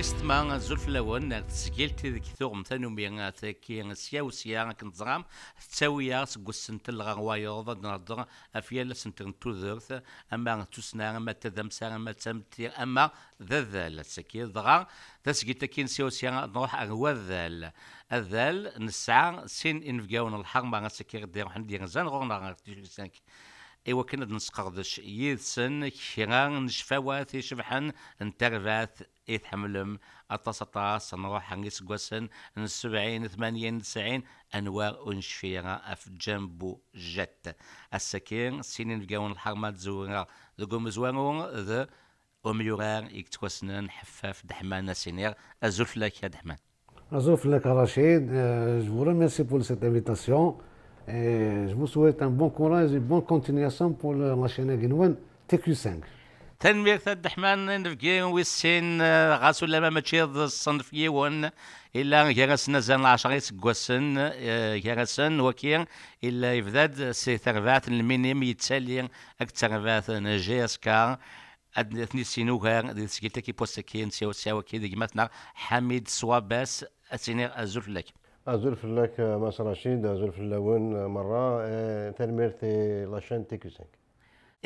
ما يستمع زول فلاون تسجيلت ذيك ثوغم ثانومي تاكي سيا وسيا كنت زغام تساويا سكو السنت الغوايض نهضر افيا سنت تودرث اما تسنا اما تذمسا اما تمتي اما ذا ذال سكي ضغا تسجيلت كين سيا وسيا نروح اغوا ذال الذال نسعى سين انفقاون الحق ما سكي غدير حندي غزان غورنا ايوا كنا نسقردش يدسن كيرا نشفاوات يشبحن نترفات يتحملم اطاس اطاس نروح نقيس قوسن سبعين ثمانين تسعين أنواع انشفيرا أف جنبو جت. السكين سنين القاون الحرمات زورا ذو مزوانو ذا ومليورار يكتوسنن حفاف دحمان سينير. ازولف لك يا دحمان. ازولف لك رشيد. جو vous remercie pour cette invitation. Et je vous souhaite un bon courage et bonne continuation pour la chaîne Guinouan TQ5. تنمية ثد حمان نفقي ويسين غاسو لما ماشي الصنف يون إلا جرسنا زان العشرة سكوسن جرسن وكين إلا يفداد سي ثرفات المينيم يتسالي أكثر فات نجيس كار أدني سينوغر دي سكيتكي بوستكين سيو سيو كي دي حميد سواباس أسينير أزول لك أزول فلاك ماس رشيد أزول فلاون مرة تنميرتي لاشين 5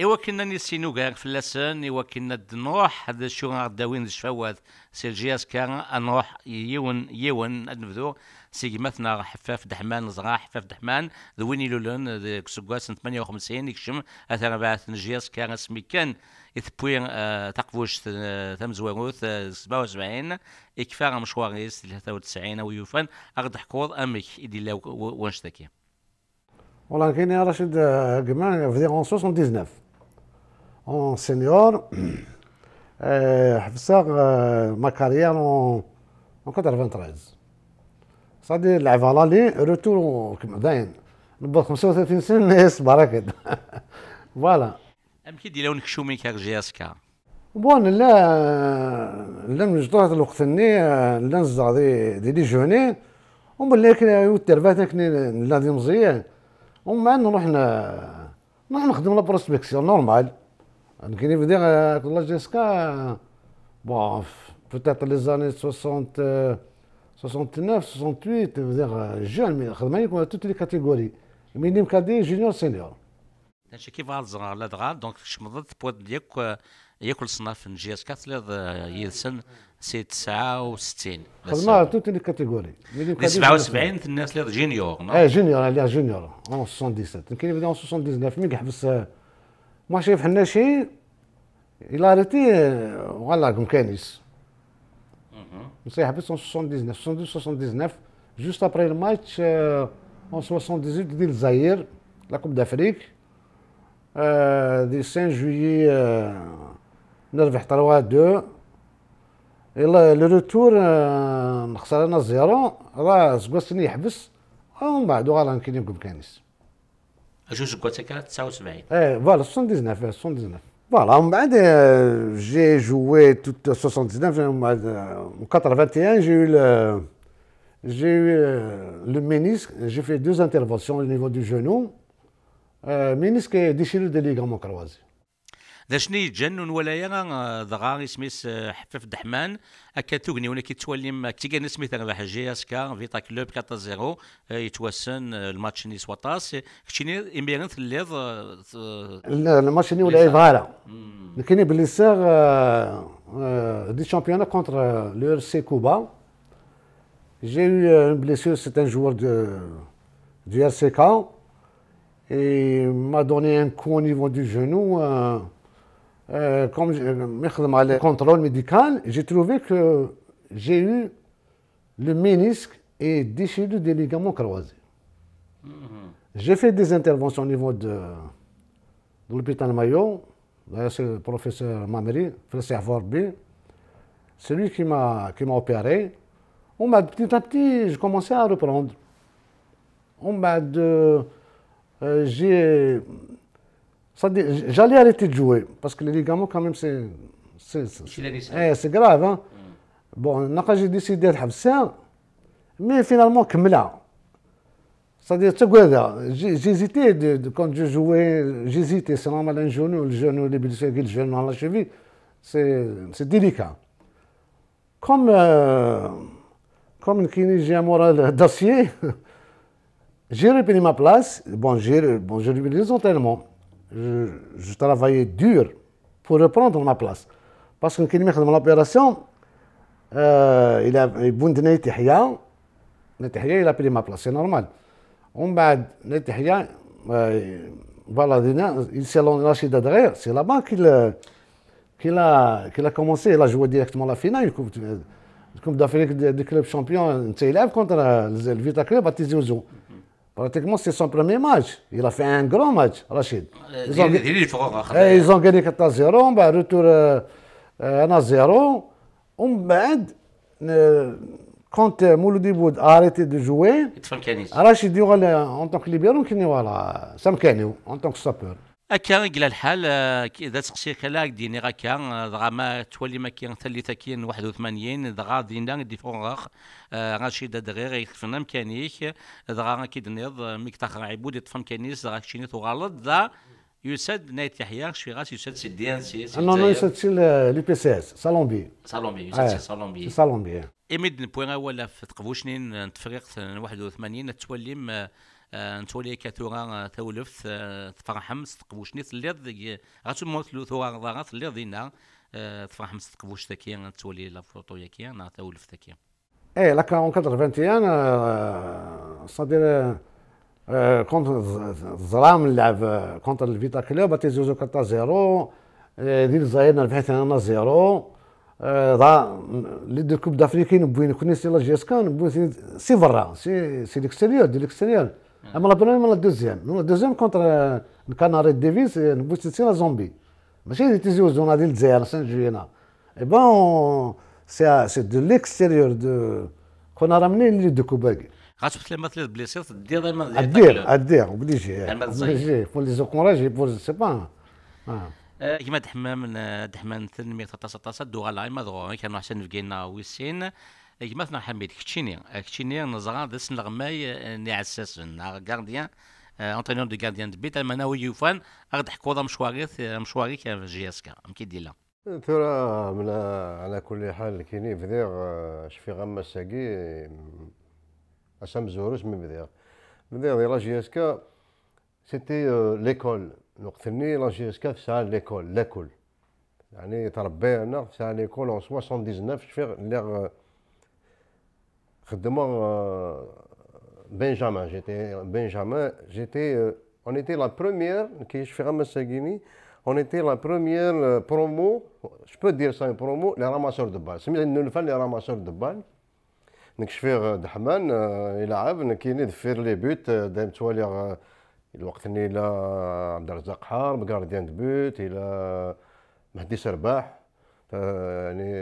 إوا كنا نسينو كاع فلاسن إوا كنا نروح هذا شو غاداوين شفاوات سي الجياس كان نروح يون يون نبدو سي مثنا حفاف دحمان زغا حفاف دحمان ذوين لولن كسكواس 58 يكشم اثر بعث نجياس كان سمي كان يثبوي تقفوش ثم زواروث 77 إكفار مشواريس 93 ويوفن أغد حكوض أمك إدي لا وانشتكي والله كاين يا رشيد كمان في 79 اون سينيور حفصة ما كارير اون 93 صادي لعب لي روتور داين نبغى 35 سنه ناس بركة فوالا ام كي ديلاو نكشو من كاك جياسكا بون لا لا من جدوات الوقت ني لا نزع دي دي لي جوني ومن لكن التربات كني لا دي مزيان ومن نروح نروح نخدم لا بروسبكسيون نورمال كاين في دير الله جيسكا بون بوتيتر لي زاني 60 69 68 dire jeune خدمة يكون توت لي كاتيجوري مينيم كادي جونيور سينيور. هادشي كيف غالزغ لا دغا دونك شمضت بود ديك ياكل صناف جي اس 4 يلسن سي 69 خدمه توت لي كاتيجوري 77 الناس اللي جونيور آه جونيور اللي جونيور 77 كاين اللي 79 مي كيحبس ما شايف حنا شي؟ إلى ريتي فوالا كون كانيس نصيح بس 79 72 79 جوست أبري الماتش اون 78 ديال الجزائر لا كوب دافريك. دي 5 جويي نربح 3 2 يلا لو روتور نخسر أنا زيرو. راه سكواسني يحبس. ومن بعد غالا كاين يقول كانيس جوج كواتك 79 إيه فوالا 79 79 فوالا من بعد جي جوي توت 79 من بعد 81 جي يو j'ai eu le ménisque, j'ai fait deux interventions au niveau du genou. Euh, ménisque est déchirure des ligaments croisés. ذا شني جنون ولايا ضغا سميس حفاف دحمان هكا تغني ولا كيتولي كتيكان سميث ربح جي اس كا فيتا كلوب 4 0 يتوسن الماتش نيس وطاس كتشيني امبيرن تليض الماتش ني ولا فوالا كاين بلي سير دي شامبيون كونتر لو سي كوبا J'ai eu une blessure, c'est un joueur de, du RCK. Et il m'a donné un coup au niveau du genou. Euh, euh, comme le contrôle médical, j'ai trouvé que j'ai eu le ménisque et déchirure des ligaments croisés. Mm -hmm. J'ai fait des interventions au niveau de, de l'hôpital Mayo. C'est le professeur Mameri, professeur Vorbi. C'est lui qui m'a opéré. On m'a petit à petit, j'ai commencé à reprendre. On m'a de. Euh, j'ai j'allais arrêter de jouer parce que les ligaments, quand même, c'est. C'est eh, grave. Hein? Mm. Bon, j'ai décidé de faire ça, mais finalement, Kmela. C'est-à-dire, j'hésitais de, de, quand je jouais, j'hésitais, c'est normal, un genou, le genou, les blessures, le genou dans la cheville, c'est délicat. Comme, euh, comme une kiné, j'ai un moral d'acier, j'ai repris ma place, bon, j'ai bon, repris les entraînements. Je, je travaillais dur pour reprendre ma place. Parce quand il m'a l'opération, euh, il a Tihya. Netihya, il a pris ma place, c'est normal. On m'a Netihya, voilà, il s'est lâché derrière. C'est là-bas qu'il qu'il a, qu'il a commencé. Il a joué directement la finale. La Coupe d'Afrique des clubs champions, c'est élève contre le Vita Club à Tizi Ouzou. Pratiquement, c'est son premier match. Il a fait un grand match, Rachid. Ils ont, eh, ils ont gagné 4-0, bah, retour euh, 1-0. ومن بعد quand Mouloudi Boud a arrêté de jouer, Rachid يقول en tant que كني voilà سامكاني en tant que stoppeur. اكا قلا الحال إذا تقسيك لا ديني غاكا دغا ما تولي ما كاين ثالثة كاين 81 دغا دينا ديفونغ غاشي دغيغ يخفنا مكانيك دغا كي دنيض ميك تاخر عيبود يطفن كانيس دغا كشيني تغلط ذا يسد نايت يحيى شي غاس يسد سي سي نو نو يسد سي لي بي سي إس صالون صالونبي يسد سي صالونبي صالونبي إميد نبوين ولا في تقفوشنين تفريق 81 تولي نتولي كثورا تولف تفرحم ستقبوشني تليض غاتو موت لو ثورا ضاغا تليض دينا تفرحم ستقبوش تاكيا تولي لا فوتو ياكيا نا تولف تاكيا إيه لا كان 81 صدير كونت الظلام نلعب كونتر الفيتا كلوب تيزوزو 4 0 دير زايرنا البحث أنا زيرو ضا لي دو كوب دافريكين بوين كوني سي لا جيسكان بوين سي برا سي سي ليكستيريور دي ليكستيريور. اما لا بروميير لا دوزيام لا دوزيام كونتر كاناري سي لا زومبي ماشي تيزوزو هذه الجزائر سان جوينا اي بون سي سي دو ليكستيريور دو كنا راه منين لي دو كوباكي غاتبت لما ثلاث بليسير دير دائما ادير ادير اوبليجي اوبليجي بور لي زوكونراجي بور سي با كيما دحمام دحمان تطاسة طاسة دوغا لاي ما دغو كانوا حسن فكينا ويسين ثنا حميد كتشيني كتشيني نزغا دس نغماي نعساسن غارديان انترينور دو غارديان دو بيت المانا يوفان اغد حكوضا مشواري مشواري كان جي اس كا مكي ديلا ترى من على كل حال كيني فدير شفي غما ساقي اسام زوروس من فدير فدير لا جي اس كا سيتي ليكول نقتلني لا جي اس كا في ساعة ليكول لاكل يعني تربينا في ساعة ليكول اون 79 شفي خدمة خدمة بنجامان جيتي بنجامان جيتي اون ايتي لا بروميير كي في غامس ساكيني اون ايتي لا بروميير برومو جو بو دير سان برومو لي راماسور دو بال سميت نولفان لي راماسور دو بال نكشفي دحمان يلعب نكيني دفير لي بوت دايم توالي الوقت ني لا عبد الرزاق حارم غارديان دو بوت إلى مهدي سرباح يعني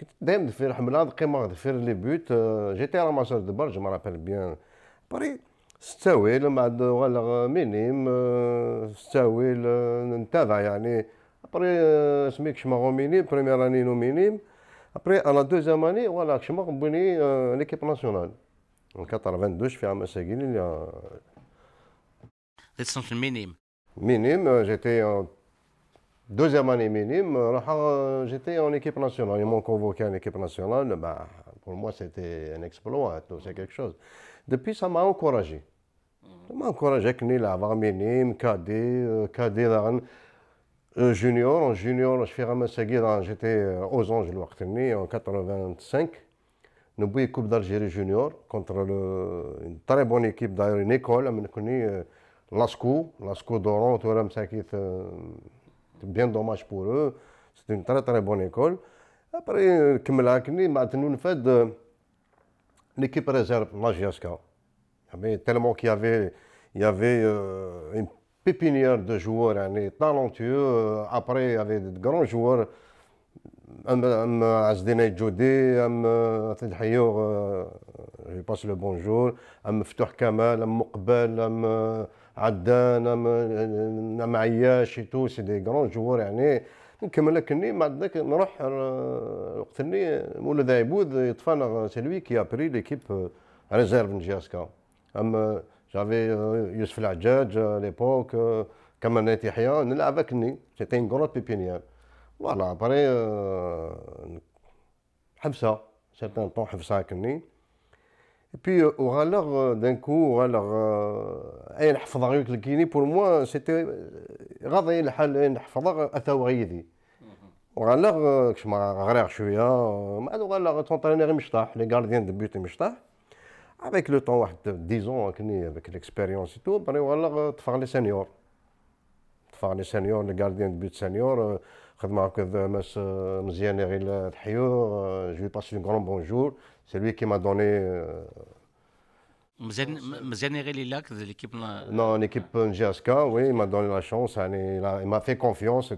كنت دايما في الحمله قيمه في لي بوت جيتي راماسور دو بال جو مارابيل بيان. بري ستاويل بعد ولا مينيم ستاويل نتابع يعني. ابري سميك شماغو مينيم بريمير أني نو مينيم. ابري أنا دوزيام أني ولا شماغ بوني ليكيب ناسيونال. 92 في عام ساكين اللي في المينيم مينيم جيتي Deuxième année minime, j'étais en équipe nationale. Ils m'ont convoqué en équipe nationale. Bah, pour moi, c'était un exploit, c'est quelque chose. Depuis, ça m'a encouragé. Ça m'a encouragé que nous avons minime, cadet, cadet, junior. En junior, je fais j'étais aux Anges en 85. Nous avons Coupe d'Algérie junior contre le, une très bonne équipe d'ailleurs, une école. On connaît l'ASCO, l'ASCO d'Oran, tout le monde bien dommage pour eux. C'est une très très bonne école. Après, comme l'Akni, maintenant, on fait de l'équipe réserve, la GSK. Tellement qu'il y avait, il y avait euh, une pépinière de joueurs hein, talentueux. Après, il y avait de grands joueurs. ام عزدين الجودي ام تنحيو je passe le bonjour ام مفتوح كمال ام مقبل ام عدان ام عياش تو سي دي غران جوار يعني نكمل. لكني مع ذاك نروح وقت اللي مولى عبود يطفانا سلوي كي ابري ليكيب ريزيرف نجاسكا ام جافي يوسف العجاج ليبوك كمان يحيى نلعب كني سيتي ان غران بيبينيير فوالا ابري حبسه سيرتان طون حبسه كني بي وغالغ دان كو غالغ اي نحفظ غير الكيني بور موا سيتي غاضي الحال نحفظ اثاو غيدي وغالغ كش ما غريغ شوية ما غالغ تونطريني غير مشطاح لي غارديان دو بيوت مشطاح افيك لو طون واحد 10 ans كني افيك ليكسبيريونس تو بري غالغ تفاق لي سينيور تفاق لي سينيور لي غارديان دو بيوت سينيور خدمة هكذا ماس مزيان غير الحيور جو باس اون غران بونجور C'est lui qui m'a donné. l'équipe Non, l'équipe NGSK, oui, il m'a donné la chance. Il m'a fait confiance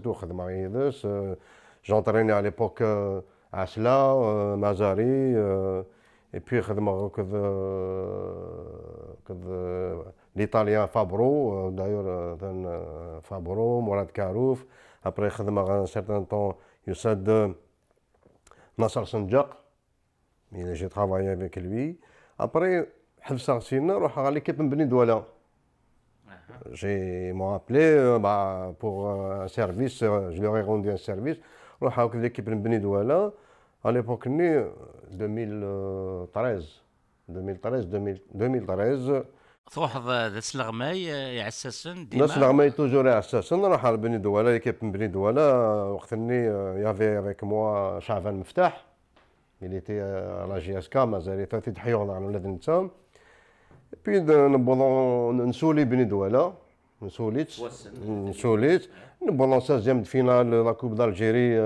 اي بي خدم كذا كذا الايطاليان فابرو داير فابرو مراد كاروف ابري خدم ان سيرتان طون يوساد نصر سنجق مي جي ترافاي افيك لوي ابري حبس سينا روح على ليكيب من بني دولا جي مو ابلي با بور سيرفيس جو لوري روندي ان سيرفيس روح على ليكيب من بني دولا على ليبوك ني 2013. 2013 2013 تروح ذا الغماي يعسسن ديما؟ ناس الغماي توجور يعسسن نروح على بني دوالا ليكيب بني دوالا وقت اني يافي افيك موا شعبان مفتاح il était à la GSK مازال ثلاثة تحيون على ولاد نتام بي نبوضو نسولي بني دوالا نسوليت نسوليت نبوضو سازيام فينال لا كوب دالجيري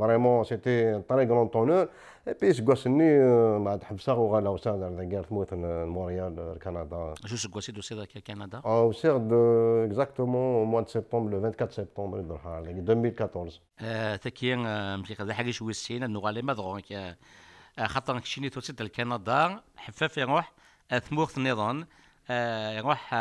فريمون سيتي تري كرون تونور. اي بي سكواسني بعد حبسه وغالا وساد على كار تموت مونريال كندا شو سكواسي دو سيدا كندا أو سير دو اكزاكتومون موا دو سبتمبر لو 24 سبتمبر 2014 تكيان مشي قد حاجة شوي السين انه غالي ما دغونك خاطر كشيني توسيد الكندا حفاف يروح ثموخ النظام يروح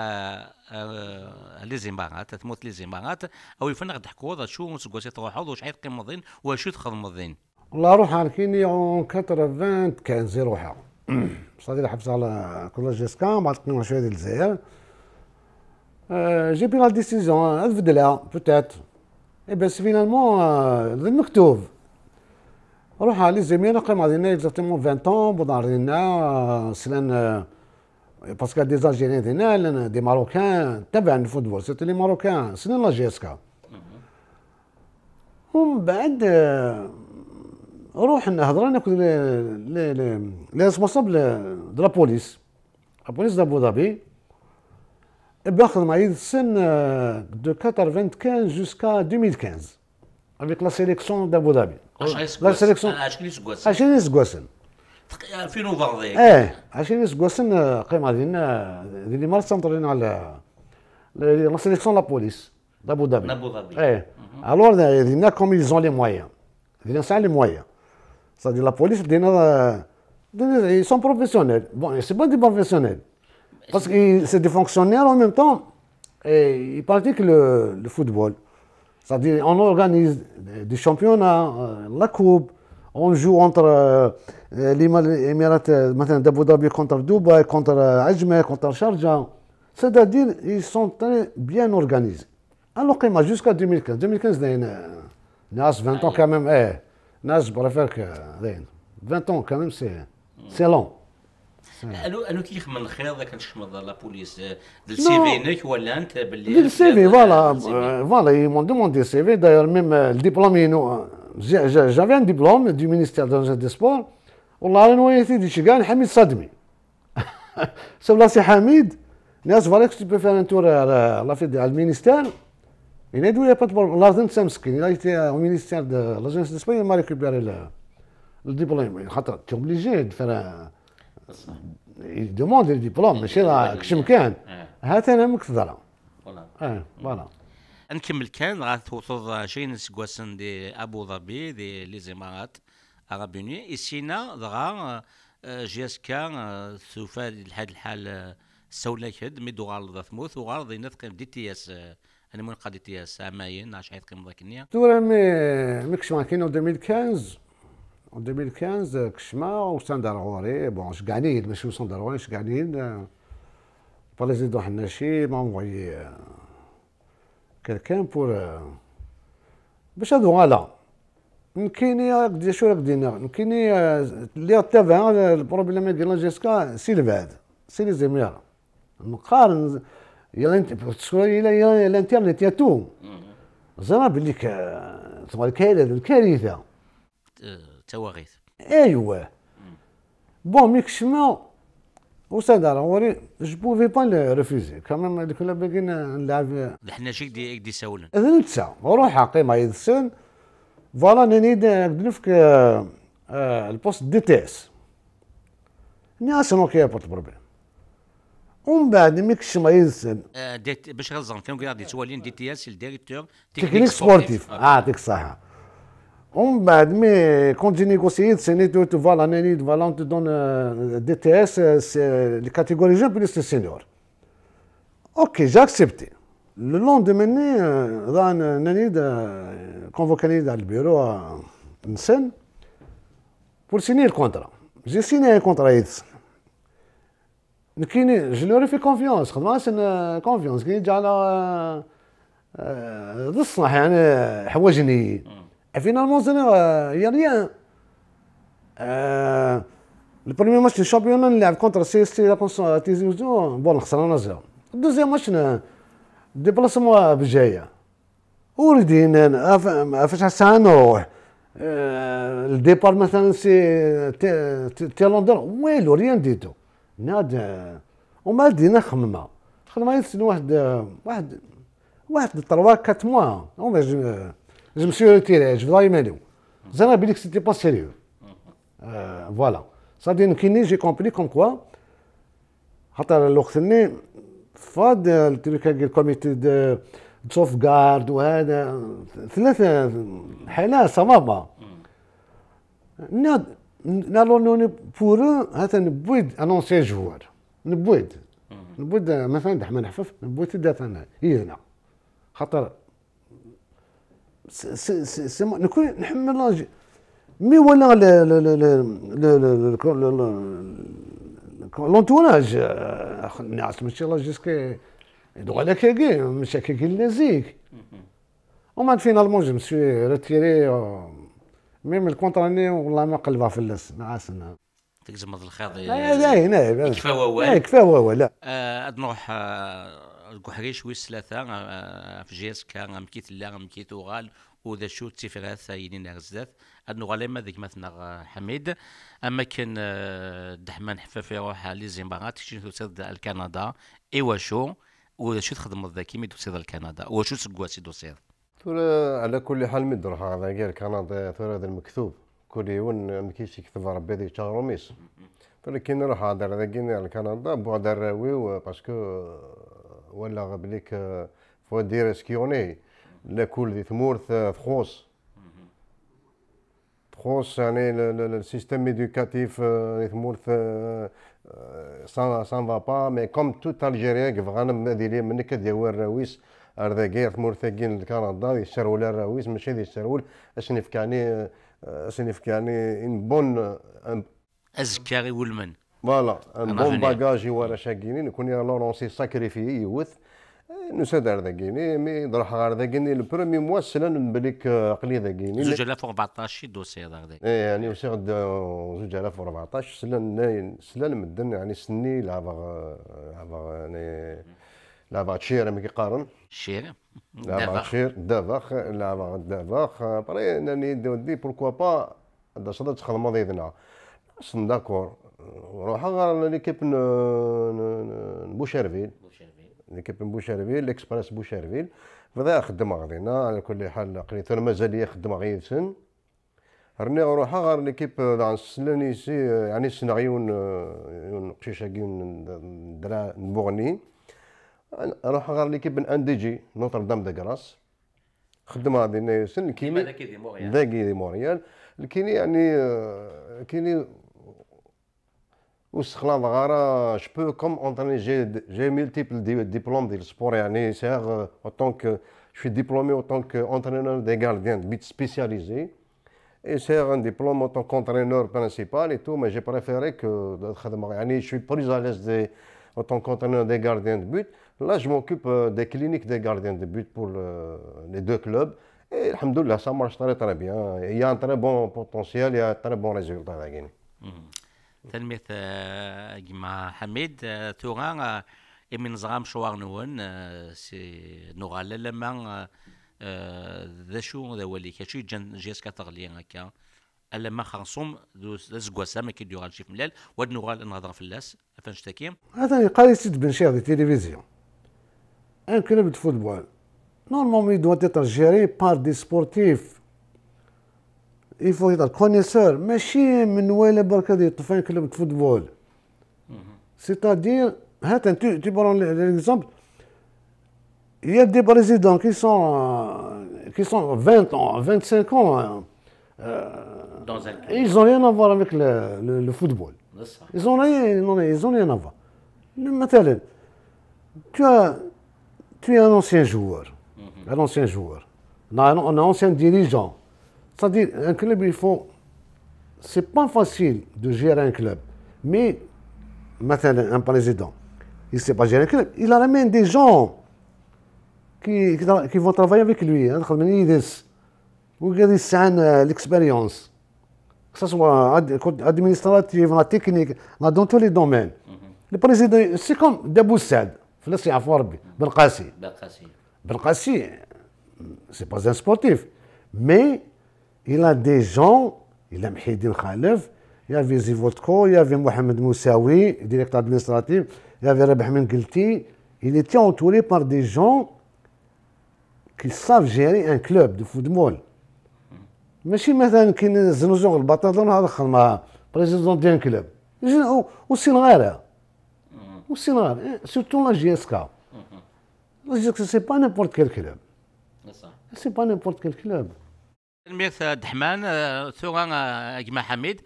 لي زيمبارات تموت لي زيمبارات أو يفنغ تحكوا شو سكواسي تروحوا واش عيط قيمضين وشو تخدمضين والله روح على كيني اون 80 كان زي روحها صديق حبس على كل جيسكا بعد 22 ديال الجزائر. جي بي لا ديسيزيون نبدلها بوتيت. إي بس فينالمون المكتوب روح على زميلنا قيم علينا إكزاكتومون 20 طون بوضع علينا سلان باسكو دي زالجيريان دينا دي ماروكان تبع الفوتبول سيتي لي ماروكان سنين لا جيسكا ومن بعد روح نهضر أنا كنت لي ريسبونسابل دو لا بوليس لا بوليس دابو ظبي باخذ معايا السن دو 95 جوسكا 2015 افيك لا سيليكسيون دابو ظبي لا سيليكسيون 20 سكواسن 20 سكواسن في نوفمبر ايه 20 سكواسن قيمه ديالنا ديالي مرات تنطرين على لا سيليكسيون لا بوليس دابو ظبي دابو ظبي ايه الور دينا كوم يزون لي مويان دينا ساعه لي مويان C'est-à-dire la police, ils sont professionnels. Bon, c'est pas des professionnels. Parce que c'est des fonctionnaires en même temps. Et ils pratiquent le, le football. C'est-à-dire on organise des championnats, la coupe, on joue entre les Émirats مثلا d'Abu Dhabi contre دبي contre عجمان contre شارجه c'est-à-dire ils sont très bien organisés ألو قيما jusqu'à 2015 2015 داين ناس 20 ans quand même eh ناس préfèrent que 20 ans quand c'est c'est c'est long. ألو ألو كي من الخيط داك الشمض لا بوليس السي آه، في نك ولا أنت باللي السي في فوالا فوالا مون دوموندي سي في داير ميم الدبلوم j'avais ديبلوم دي مينيستير دو des de Sports. والله أنا نويتي دي شقان حميد صدمي سو لاسي حميد ناس فالك تو بيفير ان تور على لا في على المينيستير اين دو يا بوت بول لازم تسمسكين الا تي أو مينيستير دو لاجنس دو سبيان ماري كوبير ال الدبلوم خاطر تي اوبليجي دفر دوموند ديبلوم ماشي راه كش مكان هات أنا مكتضره فوالا آه فوالا نكمل كان غتوصل 20 سكواسن دي أبو ظبي دي لي زيمارات عرب يوني. إسينا دغا جي اس كا سوف لحد الحال سولاكد مي دوغال ذا ثموث وغار ذي نثقم دي تي اس أنا من قضيتي ساماين عاش حيث قيم ذاك النية. تورا مي مكشما كاين 2015 2015 كشما وساندر غوري. بون شكعنين ماشي وساندر غوري شكعنين بريزيدون حناشي ما كايني قد شو راك دينا كايني اللي تابع البروبليم ديال جيسكا سي البعد سي لي زيميرا نقارن يلا انت يلا الإنترنت يا تو. زعما بلي كاين كارثه تواريث ايوا بون ميك شما وساد راهو جو بوفي با ريفوزي كمان هذيك كنا باقيين نلعب حنا شي دي دي ساولن اذا نتسا روح قيمه يدسن فوالا ناني نفك البوست دي تي اس ناس كي بورت بروبليم ومن بعد ميك شما يدسن باش غنزن كانوا قاعد يتوالين دي تي اس الديريكتور تكنيك سبورتيف آه يعطيك الصحه ومن بعد مي كونت جي نيغوسيي سيني تو فوالا ناني فوالا تو دون دي تي اس لي كاتيجوري جون بليس سينيور أوكي جاكسبتي لو لوندوميني ران ناني كونفوكاني على البيرو نسن بور سيني الكونترا جي سيني الكونترا يدس كيني جو لوري في كونفيونس خدمة سن كونفيونس كي جا على تصلح يعني حواجني فينالمون زنا يا ريان البريمي ماتش الشامبيون نلعب كونتر سي اس تي لا تيزي بون خسرنا زيرو الدوزيام ماتش ديبلاسمون بجايه وردين فاش ساعه نروح الديبار مثلا سي تيلوندر ويلو ريان ديتو ناد وما دينا خممه خدمه يتسن واحد واحد واحد تروا كات موا Je me suis retiré, je aller. Ça dit que c'était pas sérieux. Euh, voilà. Ça dit j'ai compris comme quoi, حتى الوقت اللي فاد الكوميتي سوف جارد وهذا ثلاثة حالات صبابة نالونوني بور هذا نبويد انونسي جوار نبويد نبويد مثلا دحمان حفف نبويد دات أنا هي هنا خاطر نكون نحمل مي ولا لونتوراج الناس ماشي لا جيسكي يدو على كاكي ماشي كاكي لازيك ومن فينالمون جو مسوي ريتيري ميم الكونتراني والله ما قلبها فلس نعاسنا تقزم الخاضي لا لا كفا ووال كفا ووال لا نروح الكحريش ويس ثلاثة في جيس كان مكيت لا مكيت وغال وذا شو تيفغاث ينين غزات أنو غالما ذيك مثلا حميد. أما كان دحمان حفاف يروح لي زيمبارات شنو تسد الكندا إيوا شو؟ وذا شو تخدم ذاكي مي توصيد الكندا؟ وشو سكواسي دوسيد ثورة على كل حال مدروح هذا غير كندا ثورة هذا المكتوب. كل يوم مكيش يكتب ربي ذي شهر ولكن نروح هذا كندا بعد الراوي باسكو ولا بليك فو دير سكيوني لاكل ذي ثمورث تخوص تخوص يعني السيستم ايدوكاتيف ذي ثمورث سان سان فا با مي كوم توت ألجيريان كيف ذي لي منك ديال الراويس ارذاكي ثمورثاكين لكندا ذي الشرول الراويس ماشي ذي الشرول اش نفكاني اش نفكاني إن بون أزكاري ولمن فوالا ان بون باجاج ورا شاكيني نكون يا لورونسي ساكريفي يوث نساد على ذاكيني مي نروح على ذاكيني البرومي موا سلان بليك عقلي ذاكيني زوج الاف 14 دوسي هذا إيه يعني وسي غد زوج الاف 14 سلان سلان مدن يعني سني لعبا لعبا يعني لعبا تشير مي كيقارن شير لعبا تشير دافاخ لعبا دافاخ بري ناني دي بوركوا با دا صدق تخدم سن داكور روح غير ليكيب بوشيرفيل. ليكيب بوشارفيل ليكسبريس بوشارفيل بدا خدم غادينا على كل حال قريت أنا مازال يخدم غير سن رني روحا غير ليكيب دان سلانيسي يعني السيناريو نقشيش درا نبوغني. نروح غير ليكيب ان دي جي نوتردام دي غراس. خدم غادي سن كيما ذاكي دي موريال؟ ذاكي دي موريال. كيني يعني كيني واستخلاص غارة جو بو كوم اونتريني جي جي ملتيبل دي ديبلوم ديال السبور يعني سيغ اوتونك جو ديبلومي اوتونك اونترينور دي غارديان بيت سبيسياليزي اي سيغ ان ديبلوم اوتونك اونترينور برينسيبال اي تو ما جي بريفيري كو نخدم يعني شوي بليز اليز دي اوتونك اونترينور دي غارديان دو بوت لا جو موكوب دي كلينيك دي غارديان دو بوت بور لي دو كلوب Et alhamdoulilah, ça marche très très bien. Il y a un très bon potentiel, il y a un très bon résultat à gagner. تنمية كيما حميد توغا من زغام شوار نون سي نوغالا لما ذا شو ذا ولي كاشي جن جيس كتغلي هكا. ألا ما خاصهم زكواسا ما كيديو شي في ملال واد نوغال نهضر في فاش تاكيم هذا قال سيد بن شيخ دي تيليفزيون ان كلوب دو فوتبول. Normalement, il doit être géré par des être connaisseur. Mais si Menouel Barkadi, tu fais un club de football. C'est-à-dire, tu, tu prends l'exemple, il y a des présidents qui sont, qui sont 20 ans, 25 ans. Euh, Dans un ils n'ont rien à voir avec le, le, le football. Ils n'ont rien, ils ont rien à voir. Maintenant, tu, as, tu es un ancien joueur un ancien joueur, on a un, ancien dirigeant. C'est-à-dire, un club, il faut. C'est pas facile de gérer un club. Mais, maintenant, un président, il ne sait pas gérer un club. Il ramène des gens qui, qui, vont travailler avec lui. Hein, l'expérience. Que ce soit administratif, la technique, dans tous les domaines. Le président, c'est comme Dabou Saad, Ben Qassi. Ben Qassi. C'est pas un sportif, mais il a des gens, il a Mhidin Khalef, il y avait Zivotko, il y avait Mohamed Moussaoui, directeur administratif, il y avait Rabah Gilti. Il était entouré par des gens qui savent gérer un club de football. ماشي مثلا كي نزنزو البطاطا هذا خدمة بريزيدون ديال كلوب والسنغارة والسنغارة سورتو لا جي اس كا سي با نيمبورت كيل كلوب سي با نيمبورت كيل كلوب تلميذ دحمان آه، ثوغا اجما آه، حميد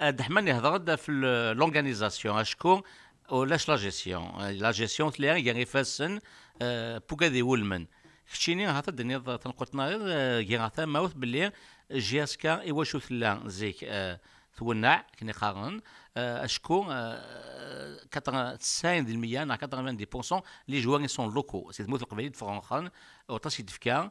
آه، دحمان يهضر في لونغانيزاسيون. أشكو؟ ولاش لا جيسيون؟ لا جيسيون تلاقي كان يفاسن بوكادي ولمن كتشيني هاتا دنيا تنقطنا غير كي ماوث باللي جي اس كا إيواشو ثلا زيك ثوناع كني قارن أشكو؟ 90% نا 90% لي جوان سون لوكو. سي تموت القبيلة فرونخان وطاسي دفكان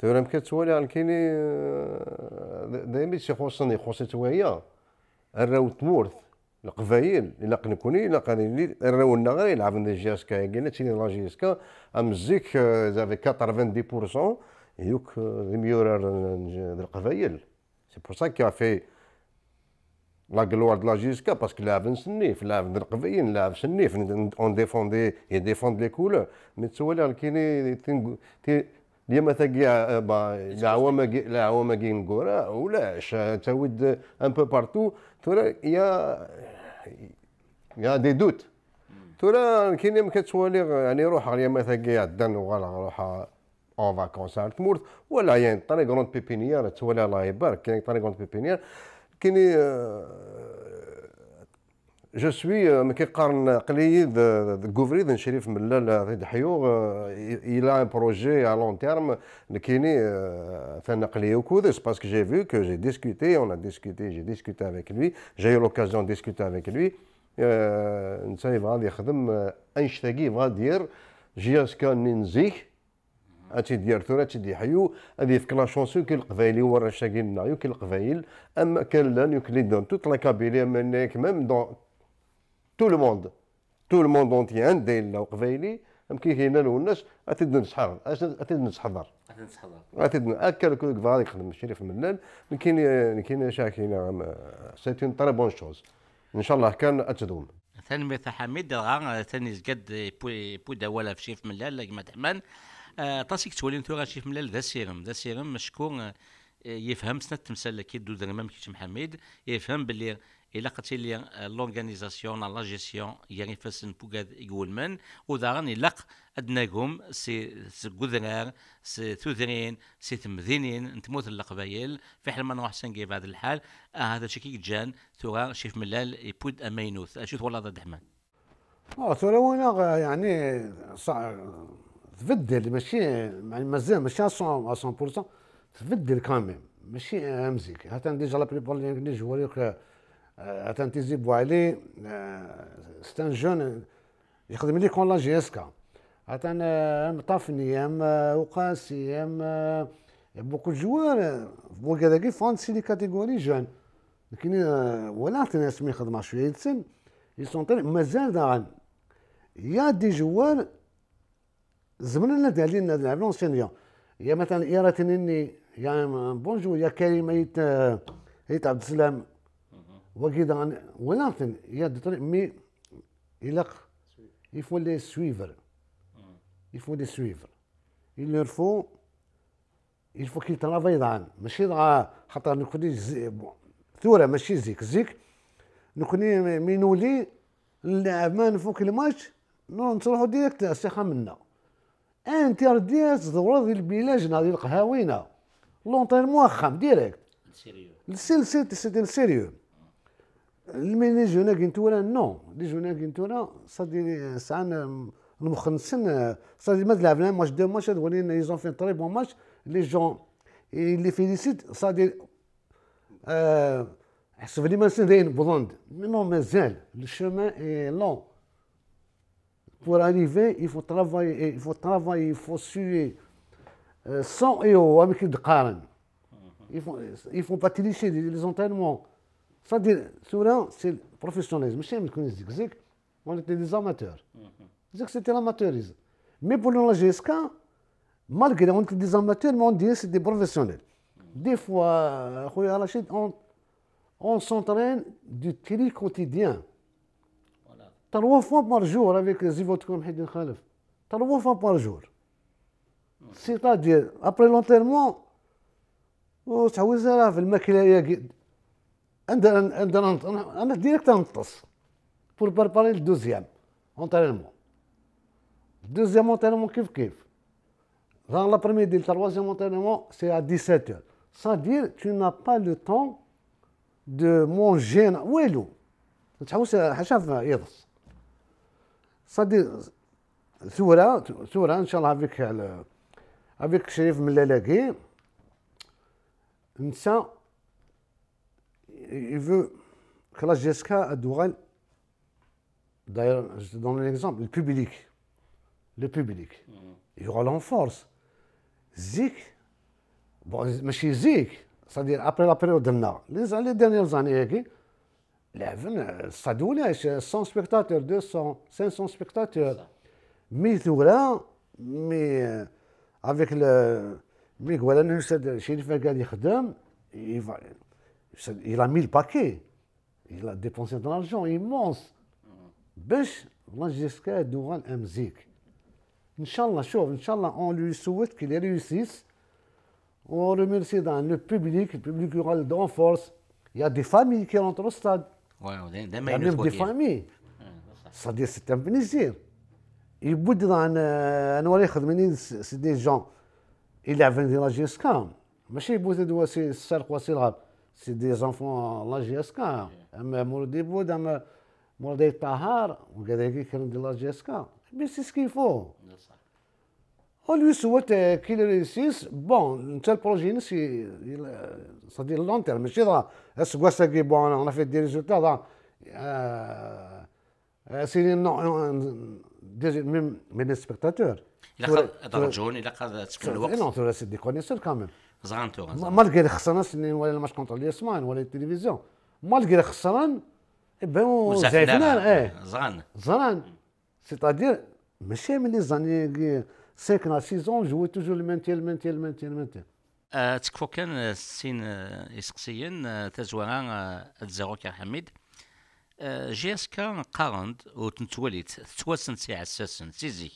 ثورا كتولي على كيني دايما خصني يخصني تويا الراو تمورث القبايل الا كنكوني الا قاني الراو النغري يلعب جياسكا قلنا تيني لا جياسكا امزيك زافي 90% يوك ميورر القبايل سي بور سا كي في لا de la JSK parce que لاعب نسنيف لاعب القبيين لاعب سنيف اون ديفوندي يديفوند لي كولور مي تسولي كيني اليوم ثقي لا عوام لا عوام نقورا ولاش تاود ان بو بارتو تورا يا يا دي دوت. تورا كاين يوم كتسولي يعني روح اليوم ثقي عدن وغالا روح اون فاكونس تمورت ولا يعني طري كروند بيبينيير تولي الله يبارك كاين طري كروند بيبينيير كيني جو سوي ما كيقارن قليل كوفريد شريف ملال ريد حيو إلى ان بروجي ا لون تيرم كيني ثنا قليل وكودس باسكو جي فيو كو جي ديسكوتي اون ا ديسكوتي جي ديسكوتي افيك لوي جي يو لوكازيون ديسكوتي افيك لوي نتا يبغى يخدم انشتاقي يبغى دير جي اس كان نزيك اتي ديال ثورة تي حيو هذه يفك لا شونسو كي القبايلي ورا شاكين نعيو كي القبايل اما كان لأن يوكلي دون توت لا كابيلي منك ميم دون تو لو موند تو لو موند اونتي عندي لا قبايلي ام كي كاين الناس اتد نسحر اتد نسحضر اتد هكا كل كفار يخدم الشريف ملال كاين كاين شاكين سي اون تري بون شوز ان شاء الله كان اتدوم ثاني مثل حميد غا ثاني زقد بو بو دولا في شيف ملال كما تحمان طاسيك تولي نتو غاشي في ملال ذا سيرم ذا سيرم مشكون يفهم سنة تمثال كي دو درمام كي محمد يفهم باللي إلا قتيلي لورغانيزاسيون لا جيستيون يعني فاسن بوغاد يقول من وداغن يلاق ادناكم سي سكوذرار سي ثوذرين سي تمذينين تموت القبايل في حال ما نروح سنقي بعد الحال آه هذا الشيء جان ثورة شيف ملال يبود أمينوث. أشوف والله ضد حمان آه ثورة وأنا يعني صع... تبدل ماشي يعني مازال ماشي 100% تبدل كامل ماشي أمزيك. حتى ديجا لا بريبار جواريك حتى تيزي بوعلي سي ان جون يخدم لي كون لا جي اس كا. حتى مطافني أم وقاسي أم بوكو جوار بوك هذاك فانسي لي كاتيجوري جون. لكن ولا ناس مي يخدموا شوية سن يسونطر مازال داغن يا دي جوار زمن دالي نلعب لونسينيون يا مثلا يا راتنيني يا بونجور يا كريم يت يت عبد السلام. وكذا ولكن يا طريق مي faut les suivre il faut les suivre il faut il faut دعان ماشي دعا خاطر نكوني ثورة ماشي زيك. زيك نكوني مينولي نلعب ما نفوك الماتش نروحو ديريكت السيخة منا. أنت رديت تدور ديال البلاجنا ديال القهاوينا. لونطير موخم ديريكت. سيريو سيتي سيريو الميني جونا كنتورا نو لي جونا كنتورا صدي ساعان المخنسن صدي ما لعبنا ماتش دو ماتش ولينا ايزون في تري بون ماتش لي جون لي فيليسيت صدي حسب لي ما داين بوند نو مازال لو شومان اي لون pour arriver, il faut travailler, il faut travailler, il faut suer sans et au avec Karen. Il faut, il faut pas tricher les entraînements. C'est-à-dire, souvent, c'est le professionnalisme. Je sais que Zik, on était des amateurs. Zik, c'était l'amateurisme. Mais pour la GSK, malgré on était des amateurs, mais on dit que c'est des professionnels. Des fois, on, on s'entraîne du tri quotidien. trois fois par jour avec Zivotko Mhidin Khalif. Trois fois par jour. C'est-à-dire, après l'enterrement, وتعوز راه في الماكله يا عندنا عندنا أنا ديريكت نطس. بور بريباري الدوزيام اونترينمون الدوزيام اونترينمون كيف كيف؟ Dans l'après-midi, le troisième entraînement, c'est à 17h. C'est-à-dire, tu n'as pas le temps de manger. يضس صدي ثورة ثورة إن شاء الله افيك على افيك شريف من لالاكي نسى il veut que la GSK à d'ailleurs, je te donne un exemple, le public. Le public. Mhm. Il y aura l'enforce. Zik, bon, mais Zik, c'est-à-dire après la période de les, les dernières années, hein, euh, hein, ça donnait 100 spectateurs, 200, 500 spectateurs. Mais tout mais avec le. Mais voilà, nous, c'est il va. A mis le paquet il a dépensé de l'argent immense باش والله جيسكا دوغان امزيك ان شاء الله شوف ان شاء الله اون لوي سويت كي ريوسيس On remercie dans le public, le public rural d'Enforce. Il y a des familles qui rentrent au stade. دائما même des familles c'est-à-dire c'est un plaisir يبود أنا أنا ورا خدمني سي دي جون اللي عفن دي لا جي اس كا ماشي يبود دوا سي السرق وسي الغاب سي دي زونفون لا جي اس كا اما مولدي بود اما مولدي طهار وكذلك كان دي لا جي اس كا مي سي سكيفو lui souhaite qu'il réussisse. Bon, un tel projet, c'est-à-dire long terme. Mais est-ce que c'est bon, on a fait des résultats euh, c'est non, même les spectateurs. Il a jaune, il a Non, c'est des connaisseurs quand même. زغانتو malgré الخسران سنين ولا الماتش كونتر الياسمان ولا التلفزيون. malgré الخسران بان زعفنان إيه زغان زغان سيتادير ماشي من لي زاني 5 à 6 ans, jouait toujours le maintien, le maintien, le maintien, le maintien. أه تكفو كان السين يسقسيين تزوانا تزاغوك يا حميد. جي اس كا قارند وتنتوليت تواسن سي عساسن سيزيك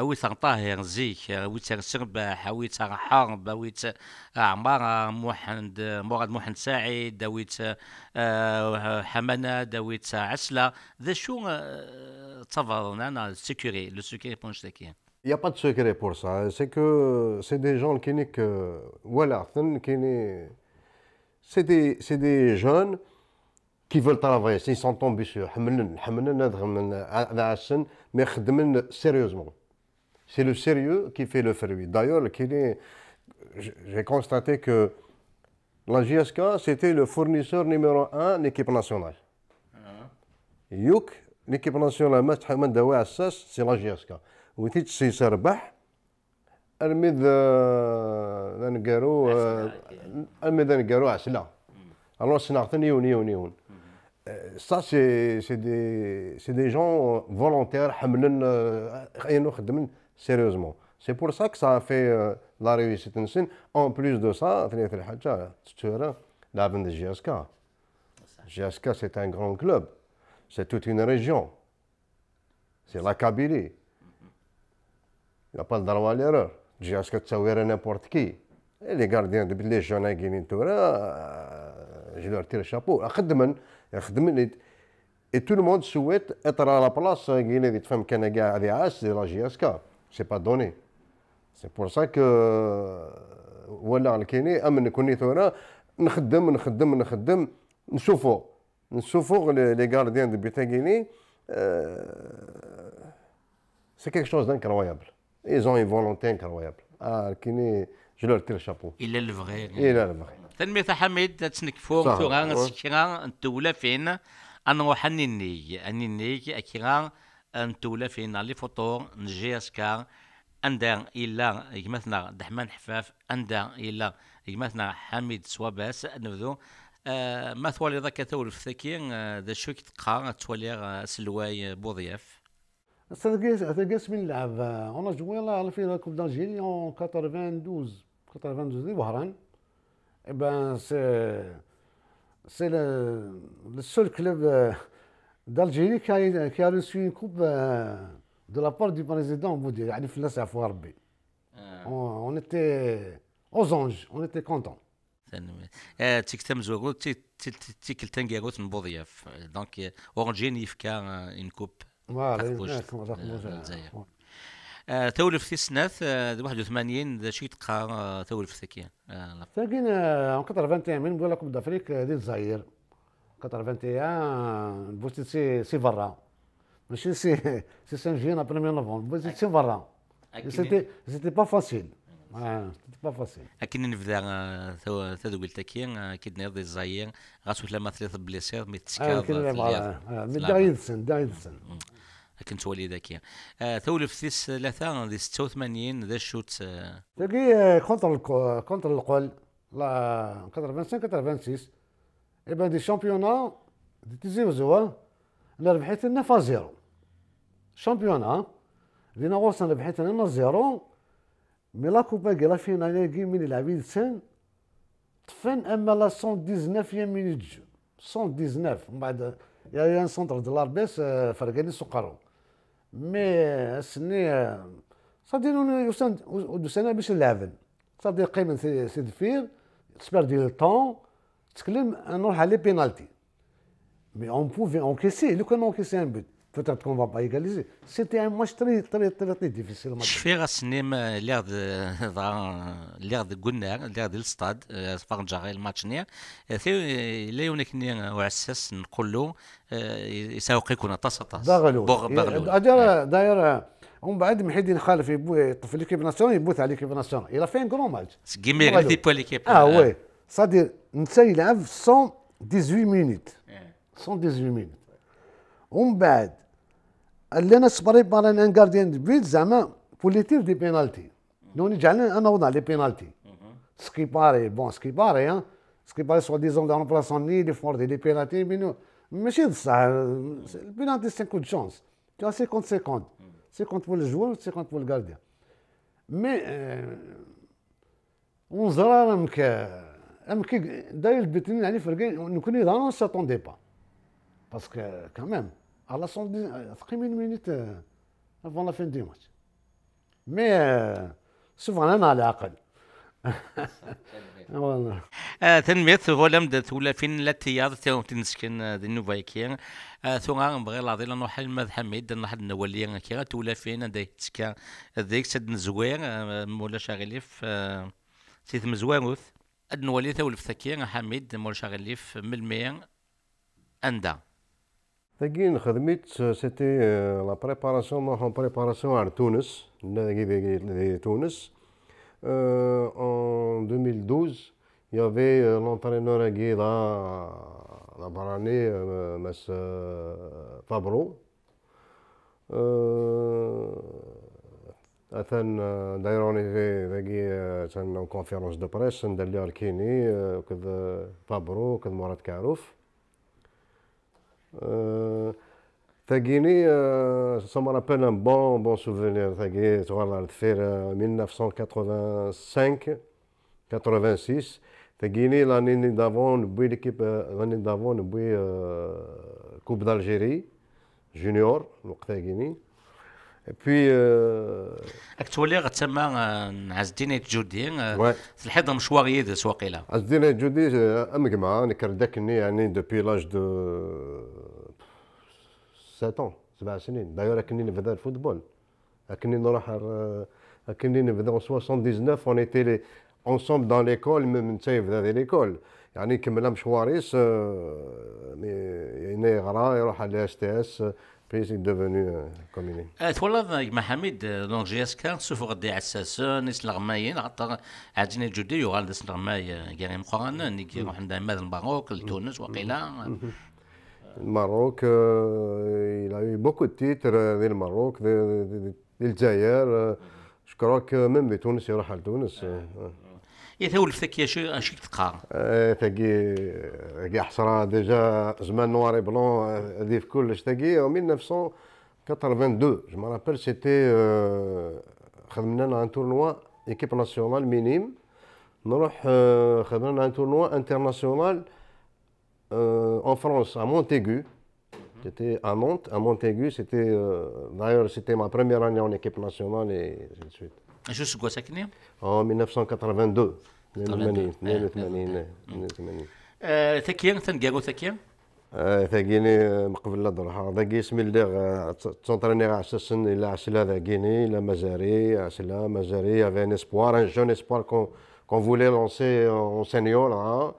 اويت طاهر زيك اويت سرباح اويت حرب اويت عمار محمد مراد محمد سعيد اويت حمانا اويت عسله ذا شو تفضلنا أنا سيكوري لو سيكوري بونش تاكي Il n'y a pas de secret pour ça. C'est que c'est des gens qui n'est que. Voilà, c'est des, des jeunes qui veulent travailler. S'ils sont tombés sur. Mais sérieusement. C'est le sérieux qui fait le fruit. D'ailleurs, j'ai constaté que la JSK, c'était le fournisseur numéro un de l'équipe nationale. Youk, l'équipe nationale, c'est la JSK. وثيت سي سربح الميد ذا نقارو الميد ذا نقارو عسلا الو سنعطن يون يون يون سا سي سي دي سي دي جون فولونتير حملن خينو خدمن سيريوزمون سي بور سا كو سا في لا ريوسيت نسن اون بلوس دو سا ثاني الحاجة تتورا لعبن دي جي اس كا جي اس كا سي ان غران كلوب سي توت اون ريجيون سي لا كابيلي Il n'y a pas le droit à l'erreur. J'ai à ce que tu sais n'importe qui. Et les gardiens de les jeunes qui viennent je leur tire le chapeau. Et tout le monde souhaite être à la place de femmes qui de la JSK. N'est pas donné. C'est pour ça que ولا الكيني أما نكوني ثورة نخدم نخدم نخدم نشوفوا نشوفوا لي غارديان دو بيتاغيني سي كيك شوز ils ont une volonté incroyable. ah كيني جو لور تير شابو إلى الفغي إلى الفغي تنمي حميد تسنكفو تورا نسكرا نتولا فين؟ انروح انيني أنيني اكيرا نتولا فين لي فوتور نجي اسكار اندا إلى يمثنا دحمان حفاف اندا إلى يمثنا حميد سواباس نبذو آه ما ثوالي ذاك ثول في ثكي ذا شو كتقا تولي سلواي بوضياف. تلقى من لعب اون جوي لا في لا كوب دالجيري أون 92 92 دي بهران اي بان سي سي لو سول كلوب d'Algérie qui a, qui a reçu une coupe de la part du président Boudi, يعني في الناس عفوا ربي. On était aux anges, on était contents. تيك تمزوغو تيك التنقيغوت نبوضياف دونك اورنجين يفكا إن كوب. فوالا تولف في سناث 81 ذا شي تقا تولف ثكيا ثاكين اون 81 من بولا كوب دافريك ديال الجزائر 81 بوتي سي سي برا ماشي سي سي سان جينا بريمير نوفمبر بوتي سي برا سيتي سيتي با فاسيل سيتي با فاسيل أكيد نبدا ثادو قلت كي كي نيض الجزائر غاسو ثلاثة ثلاثة بليسير مي تسكاد من داعي السن داعي السن كنت ولي ذكي آه ثولف ثيس ثلاثة ذي 86 ذا شوت تلاقي كونتر كونتر القول لا 85 86 اي دي شامبيونا دي تيزيو زوا أنا ربحت لنا فا زيرو شامبيونا دينا غورس أنا ربحت لنا زيرو مي لا كوبا كي لا فينال كي من العبيد سن طفن اما لا 119 مينيت جو 119 من بعد يا ان سونتر دو لاربيس فرقاني سقرو مي سني صافي يوسان ودوسانا باش نلعبن صافي قيمة سي دفير تسبر ديال الطون تكلم نروح على بينالتي مي اون بوفي اونكيسي لو كان اونكيسي ان بوت peut-être qu'on va pas égaliser. C'était un match très, très, très, très difficile. شفيغ السنيم اللي اللي قلنا اللي ديال الستاد سباق جاغي الماتش نيا لا يونيك نيا وعساس نقول له يساوق يكون طاس طاس بغلو داير داير ومن بعد محيدين خالف يبو في ليكيب ناسيونال يبوث على ليكيب ناسيونال إلى فين كرون ماتش كيمي غادي بو ليكيب آه وي صادي نتا يلعب 118 مينوت 118 مينوت ومن بعد اللي أنا صبري باران ان غارديان دي بيت زعما بوليتيف دي بينالتي دوني جعلنا أنا وضع لي بينالتي سكيباري بون سكيباري ها سكيباري سوا ديزون دو رومبلاسون ني لي فور دي لي بينالتي مينو ماشي بصح البينالتي سي كود شونس tu as 50 secondes 50 pour le joueur 50 pour le gardien. Mais on زرا أمك أمك داير البتنين يعني فرقين نكون إذا ما ساتوندي با quand même, à la 110, 30 minutes avant la fin du match. Mais, souvent, أنا على الأقل. والله تنميت غولم د تولا فين لا تياض تنسكن دي نوفايكي ثم نبغي لاضي لا نروح المذ حميد نروح نولي كي تولا فين دا تسكا ذيك سد نزوير مولا شاغليف سيث مزواروث اد نولي تولف ثكي حميد شاغليف من المية أندا. ثقين خدمت سيتي لا بريباراسيون نروحو بريباراسيون على تونس تونس. Euh, en 2012, il y avait l'entraîneur là, la Barani, euh, Fabro. d'ailleurs on était en conférence de presse ندير لها الكيني وكذا فابرو وكذا مراد كاروف Tagini, euh, ça me rappelle un bon, bon souvenir. Tagini, voilà, faire 1985-86. Tagini, l'année d'avant, l'équipe, l'année d'avant, euh, Coupe d'Algérie, junior, Tagini. Et puis اكتولي غتسمى عز الدين جودي في الحيط مشوار يدس وقيله عز الدين جودي امقمع أنا كردكني يعني دوبي لاج دو 7 ans سبع سنين. دايور كني نبدأ الفوتبول. كني نروح كني نبدأ 79 اون ايتي لي اونسومبل دون ليكول من تاي بدا دي ليكول يعني كمل مشواريس يعني يغرا يروح على إس تي إس بي سي دوفوني كوميني تولى مع حميد دونك جي اس كان سوف غدي عساس نيس لغمايين عطا عاجني جودي يغال ديس لغماي كيغي مقران نيكي روح عندها مال المغرب لتونس وقيلا Maroc, il a eu beaucoup de titres euh, le Maroc, الجزائر que même بتونس يروح على تونس يا ثول ثكي شو اشي تقار ثقي ثقي حصرا ديجا زمان نواري بلون هذي في كلش ثقي 1982 جو me rappelle c'était خدمنا ان تورنوا ايكيب ناسيونال مينيم نروح خدمنا ان تورنوا انترناسيونال euh, en France, à Montaigu. J'étais à Nantes, à Montaigu. C'était euh, d'ailleurs c'était ma première année en équipe nationale et ainsi de suite. شو قوة ساكنين؟ En 1982. 82 82 ثكيان تنقاقو ثكيان؟ ثاقيني مقبل لا درها ذاكي اسمي اللي تونتريني على أساس إلى عسلا ذاكيني لا مازاري عسلا مازاري افي ان اسبوار ان جون اسبوار كون كون فولي لونسي اون سينيور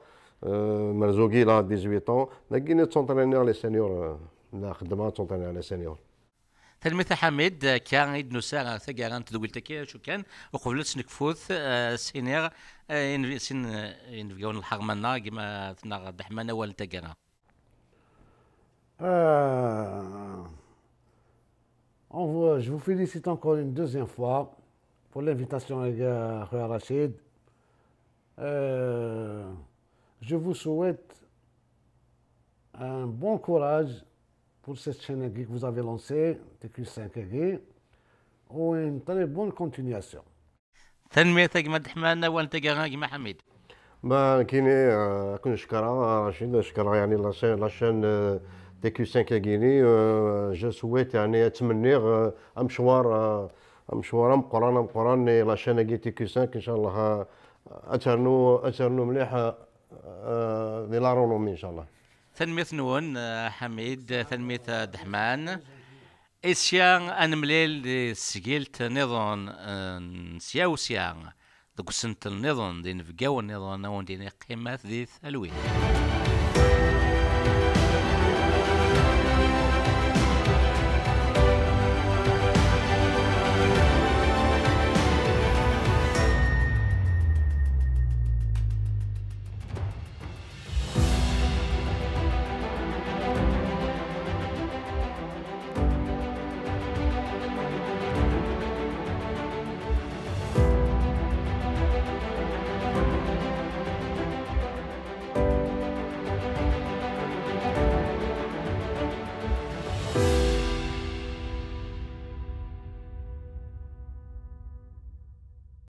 مرزوقي لا 18 ans. لكن تونتريني لي سينيور لا خدمها تونتريني على سينيور تلميذ حميد كان عيد نساغ ثقاران تدولتك شو كان وقبل سنكفوث سينير سين ينفقون الحرمنا كما تناغ دحمانا والتقرا je vous félicite encore une deuxième fois pour l'invitation, Rachid. Euh, Je vous souhaite un bon courage pour cette chaîne que vous avez lancée, TQ5 ou une très bonne continuation. تنميتك مدحمانا وانت كما حميد ما كيني كون شكرا. رشيد شكرا؟ يعني لاشين تي كيو 5 كيني جو سويت يعني اتمنى مشوار مشوار مقران مقران لاشين تي كيو 5 إن شاء الله اترنو أترنو مليح لارونومي إن شاء الله. تنميت نون حميد تنميت دحمان. إسيان أن مليل سجلت نظن سياوسيا دك سنت النظن دين فقاو النظن وين دين قيمات ثلوين.